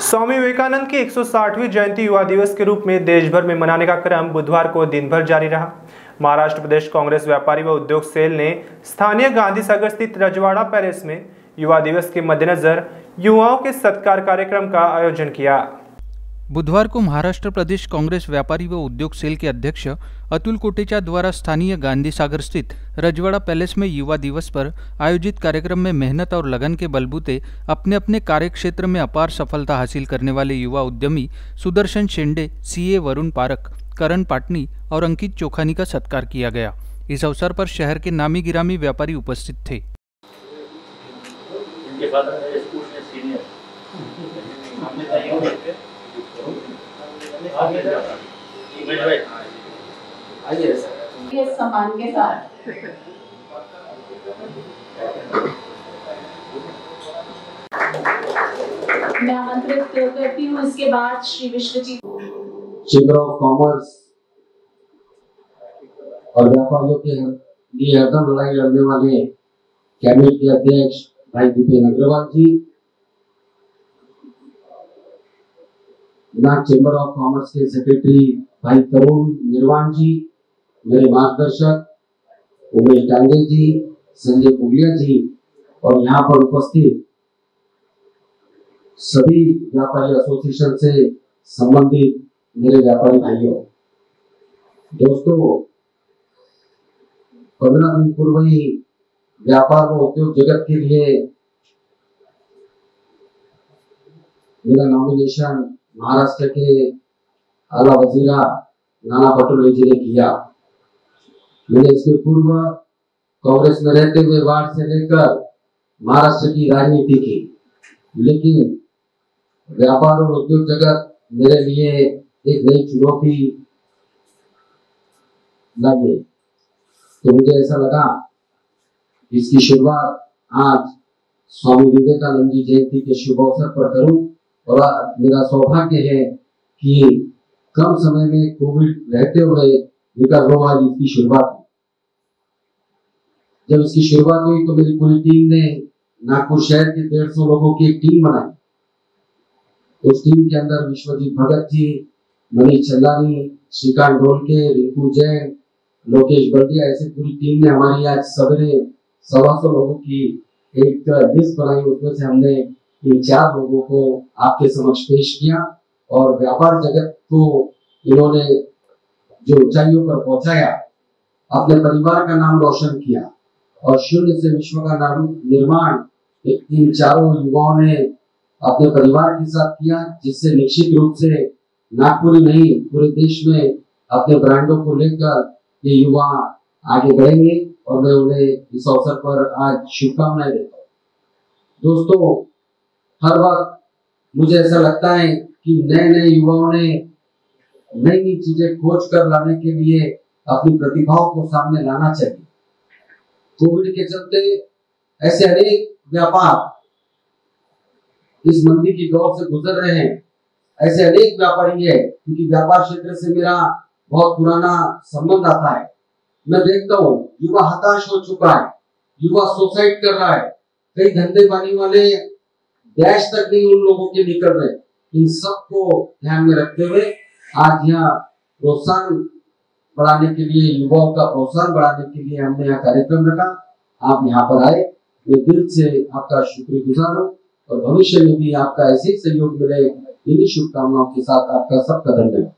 स्वामी विवेकानंद की 160वीं जयंती युवा दिवस के रूप में देश भर में मनाने का क्रम बुधवार को दिन भर जारी रहा। महाराष्ट्र प्रदेश कांग्रेस व्यापारी व उद्योग सेल ने स्थानीय गांधी सागर स्थित रजवाड़ा पैलेस में युवा दिवस के मद्देनजर युवाओं के सत्कार कार्यक्रम का आयोजन किया। बुधवार को महाराष्ट्र प्रदेश कांग्रेस व्यापारी व उद्योग सेल के अध्यक्ष अतुल कोटेचा द्वारा स्थानीय गांधी सागर स्थित रजवाड़ा पैलेस में युवा दिवस पर आयोजित कार्यक्रम में मेहनत और लगन के बलबूते अपने अपने कार्यक्षेत्र में अपार सफलता हासिल करने वाले युवा उद्यमी सुदर्शन शेंडे, सीए वरुण पारक करण पाटनी और अंकित चोखानी का सत्कार किया गया। इस अवसर पर शहर के नामी गिरामी व्यापारी उपस्थित थे। आइए सर के सम्मान के साथ मैं आमंत्रित करती हूँ इसके बाद Shri Vishwajeet chamber of commerce और व्यापारियों के लिए हरदम लड़ाई लड़ने वाले कैबिनेट के अध्यक्ष भाई Dipen Agarwal ji Naga chamber of commerce के सेक्रेटरी भाई तरुण निर्वाण जी, मेरे मार्गदर्शक उमेश डांगे जी, संजय पुगलिया जी, और यहाँ पर उपस्थित सभी व्यापारी एसोसिएशन से संबंधित मेरे व्यापारी भाइयों, दोस्तों, पंद्रह दिन पूर्व ही व्यापार व उद्योग जगत के लिए मेरा नॉमिनेशन महाराष्ट्र के आला वजीरा नाना पटोले जी ने किया। मैंने इसके पूर्व कांग्रेस में रहते हुए वार्ड से लेकर महाराष्ट्र की राजनीति की। लेकिन व्यापार और उद्योग जगत मेरे लिए एक नई चुनौती लगे। तो मुझे ऐसा लगा इसकी शुरुआत आज स्वामी विवेकानंद जी जयंती के शुभ अवसर पर करूँ। और मेरा सौभाग्य है कि कम समय में कोविड रहते हुए विकास भवन इसकी शुरुआत हुई। जब इसकी शुरुआत हुई तो मेरी पूरी टीम ने नागपुर शहर के डेढ़ सौ लोगों की एक टीम बनाई। उस टीम के अंदर विश्वजीत भगत जी, मनीष चंदानी, श्रीकांत ढोलके, रिंकू जैन, लोकेश बल्दिया ऐसे पूरी टीम ने हमारी आज सवेरे सवा सौ लोगों की एक लिस्ट बनाई। उसमें से हमने इन चार लोगों को आपके समक्ष पेश किया और व्यापार जगत को इन्होंने जो ऊंचाइयों पर पहुँचाया, अपने परिवार का नाम रोशन किया और शून्य से विश्व का नाम निर्माण इन चारों युवाओं ने अपने परिवार के साथ किया, जिससे निश्चित रूप से नागपुर नहीं, पूरे देश में अपने ब्रांडों को लेकर ये युवा आगे बढ़ेंगे और मैं उन्हें इस अवसर पर आज शुभकामनाएँ देता हूँ। दोस्तों हर वक्त मुझे ऐसा लगता है कि नए नए युवाओं ने नई नई चीज़ें खोज कर लाने के लिए अपनी प्रतिभाओं को सामने लाना चाहिए। कोविड के चलते ऐसे अनेक व्यापार इस मंदी की दौर से गुजर रहे हैं। ऐसे अनेक व्यापारी है, क्योंकि व्यापार क्षेत्र से मेरा बहुत पुराना संबंध आता है। मैं देखता हूँ, युवा हताश हो चुका है, युवा सुसाइड कर रहा है। कई धंधे पानी वाले डैश तक नहीं उन लोगों के निकल रहे। इन सबको ध्यान में रखते हुए आज यहाँ प्रोत्साहन बढ़ाने के लिए, युवाओं का प्रोत्साहन बढ़ाने के लिए हमने यहाँ कार्यक्रम रखा। आप यहाँ पर आए। मैं दिल से आपका शुक्रगुजार हूँ और भविष्य में भी आपका ऐसे सहयोग मिले। इन्हीं शुभकामनाओं के साथ आपका सबका धन्यवाद।